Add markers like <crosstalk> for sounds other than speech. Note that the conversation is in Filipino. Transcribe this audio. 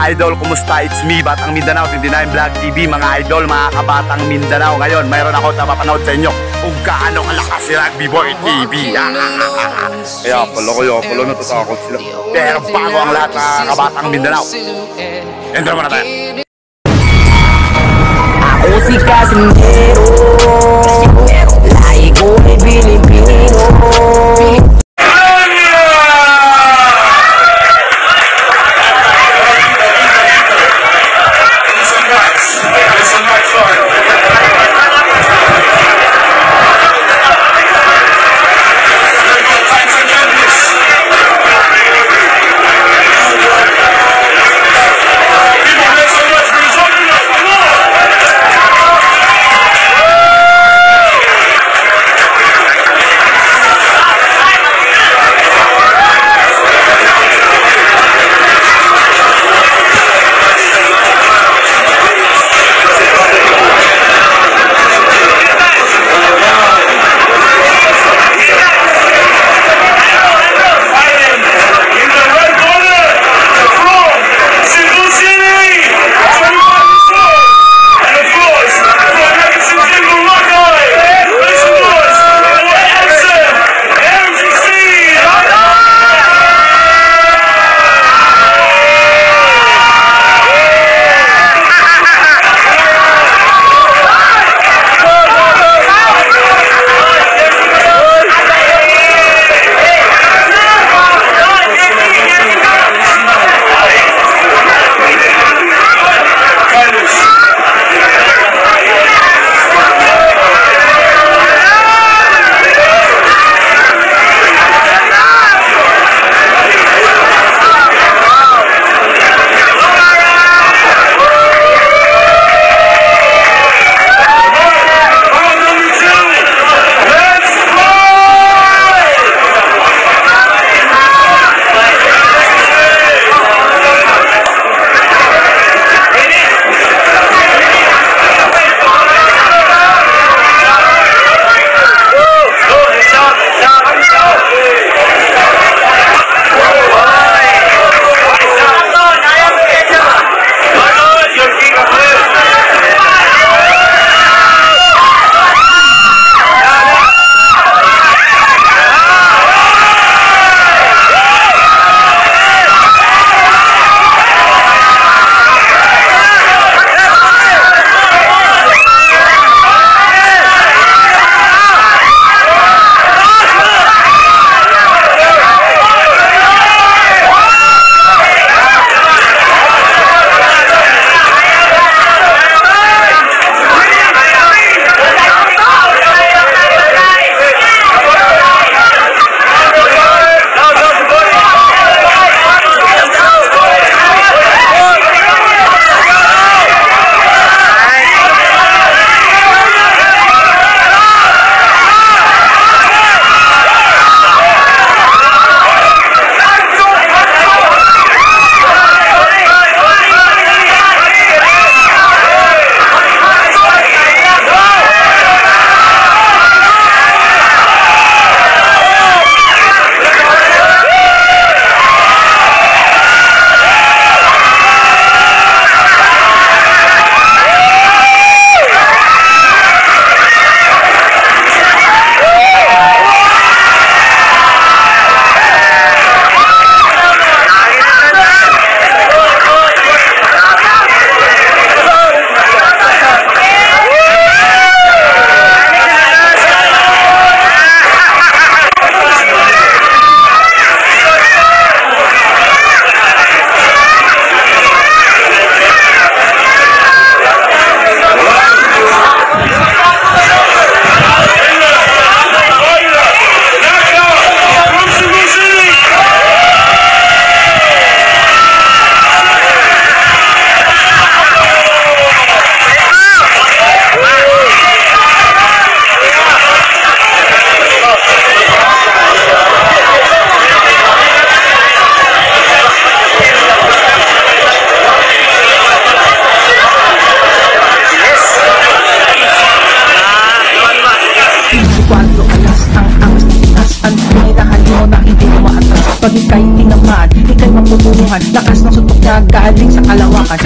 Idol, kumusta? It's me, Batang Mindanao, 29 Vlog TV, mga idol, mga kabatang Mindanao. Ngayon, mayroon ako napapanood sa inyo kung gaano kalakas si Rugby Boy TV. <laughs> Kaya pala, kaya pala, natatakot sila. Pero bago ang lahat, mga kabatang Mindanao. Enter mo na tayo. Ako si Casimero Lahi ko ay Pag ika'y tinaman ikay maputulungan Lakas ng suntok niya galing sa kalawakan